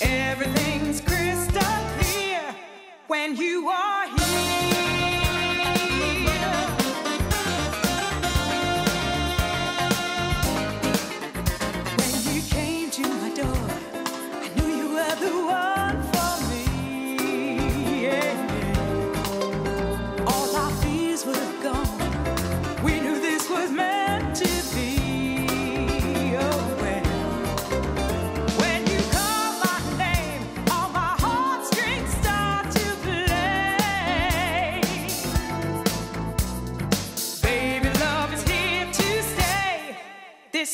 Everything's crystal clear when you are here.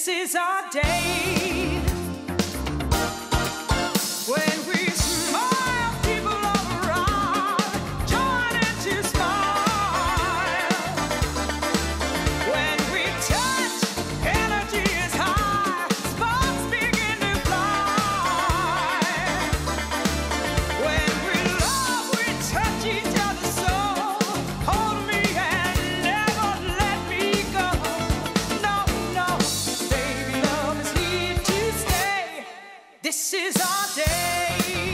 This is our day. This is our day.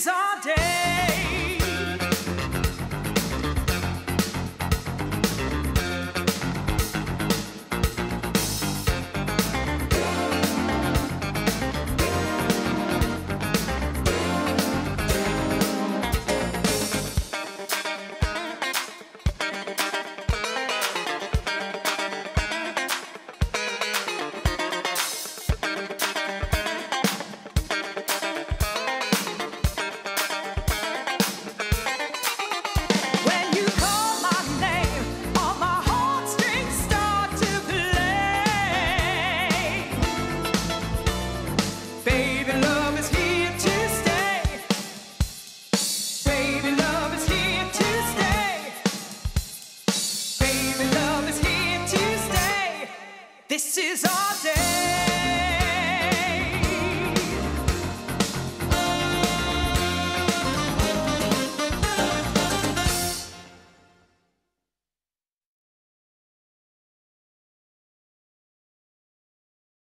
is our day. This is our day.